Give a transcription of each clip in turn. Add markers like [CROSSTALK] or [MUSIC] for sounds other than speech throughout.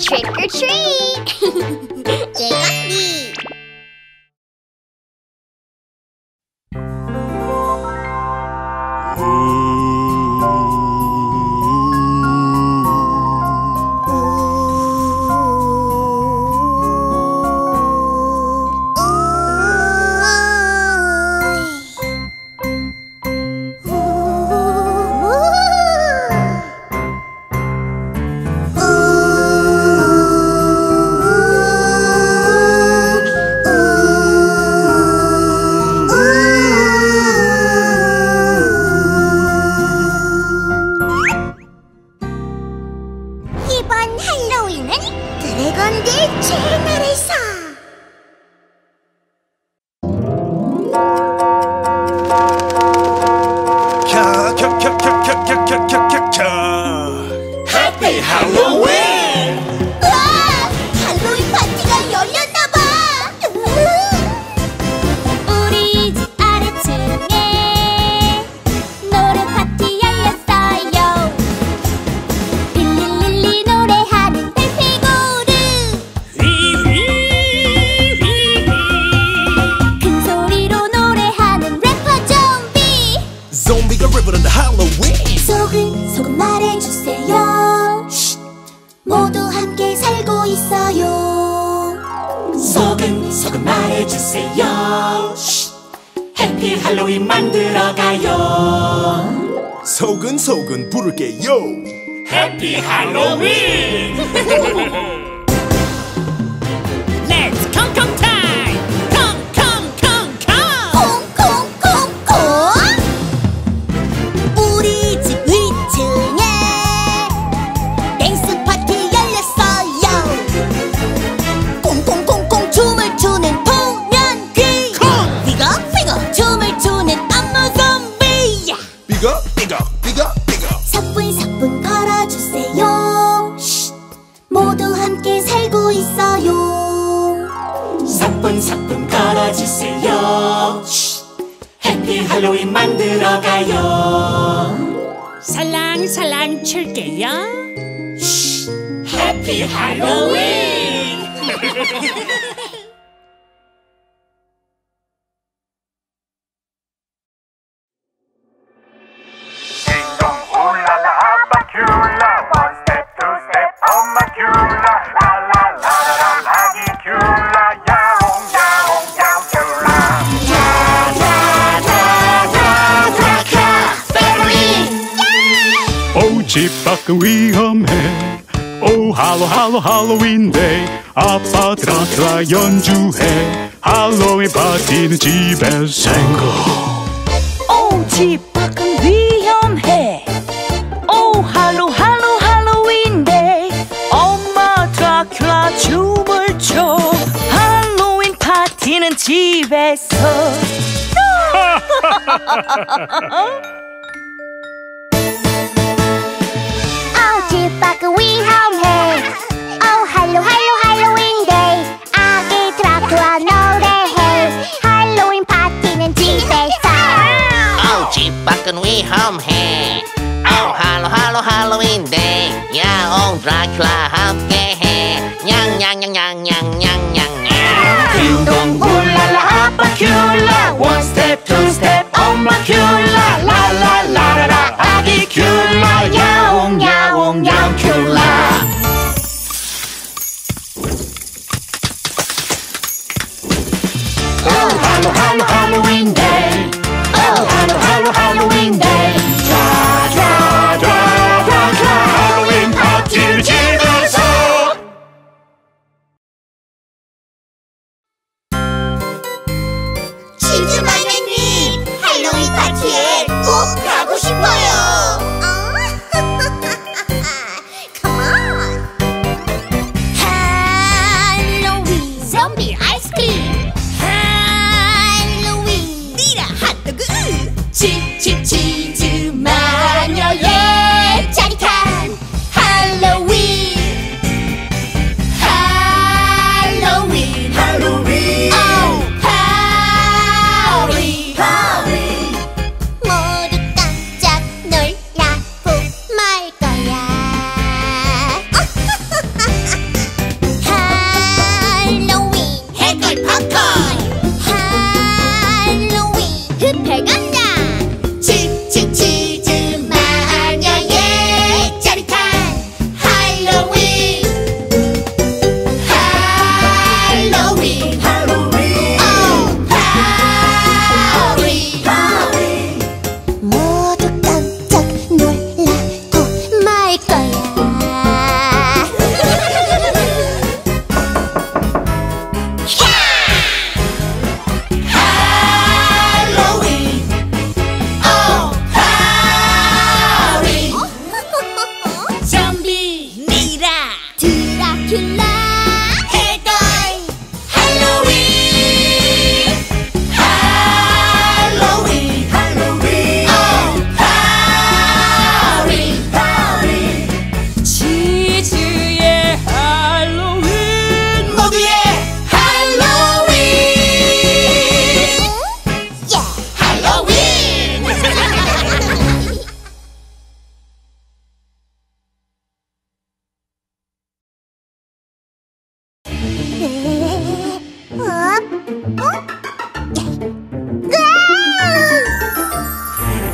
Trick or treat! [LAUGHS] Jacob 속은 속은 말해주세요. 해피 할로윈 만들어가요. 속은 속은 부를게요. 해피 할로윈. [LAUGHS] 좀 걸어주세요. 해피 할로윈 만들어가요. 살랑살랑 출게요. 해피 할로윈. [LAUGHS] 집 밖은 위험해. 오 Hallo Hallo Halloween Day 아빠 드라큘라 연주해. 할로윈 파티는 집에서 생고. Oh, 오 집 밖은 위험해. 오 Hallo Hallo Halloween Day 엄마 드라큘라 춤을 춰. 할로윈 파티는 집에서. [LAUGHS] [LAUGHS] [LAUGHS] home, hey. Oh, hello, hello, Halloween day. Yeah, on Dracula.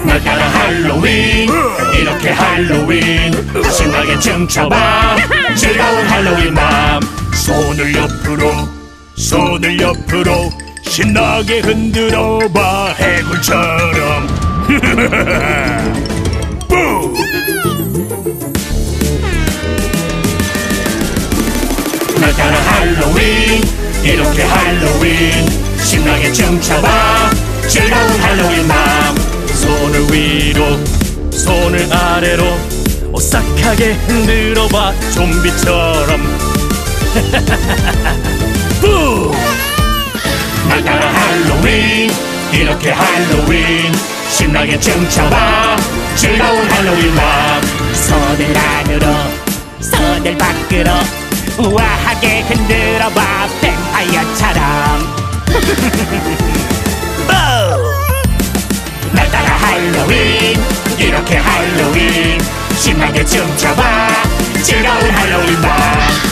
날 따라 할로윈. 이렇게 할로윈. 신나게 춤춰봐. 즐거운 할로윈 밤 손을 옆으로 손을 옆으로 신나게 흔들어봐. 해골처럼. [LAUGHS] 뿌! 날 따라 할로윈. 이렇게 할로윈. 신나게 춤춰봐. 즐거운 할로윈 밤 손을 위로 손을 아래로 오싹하게 흔들어봐. 좀비처럼. 뿌! 날 따라 할로윈. 이렇게 할로윈. 신나게 춤춰봐. 즐거운 할로윈 밤 손을 안으로 손을 밖으로 우아하게 흔들어봐 뱀파이어처럼. [LAUGHS] 뽀! 날 따라 할로윈 이렇게 할로윈. 신나게 춤춰봐 즐거운 할로윈 밤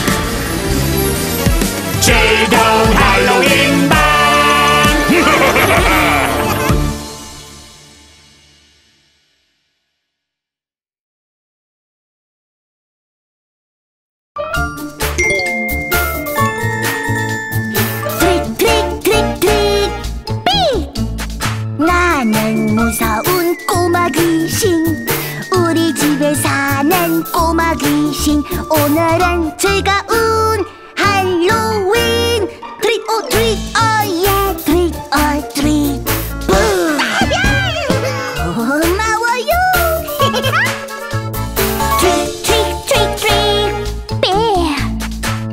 오늘은 즐거운 할로윈. Trick or treat oh yeah trick or treat 뿌 고마워요. trick trick trick trick 삑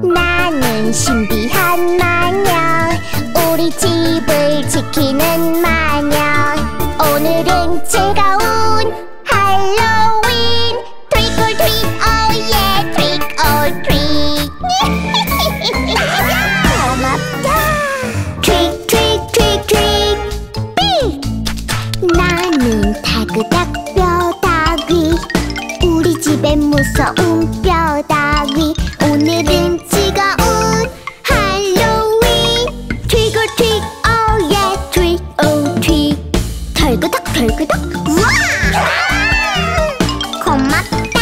나는 신비한 마녀. 우리 집을 지키는 마녀. 오늘은 즐거운 무서운 뼈다귀 오늘은 즐거운 할로윈. 트릭 올 트릭 오예 트릭 올 트릭 털그덕 털그덕. 우와! 고맙다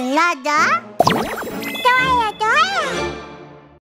来着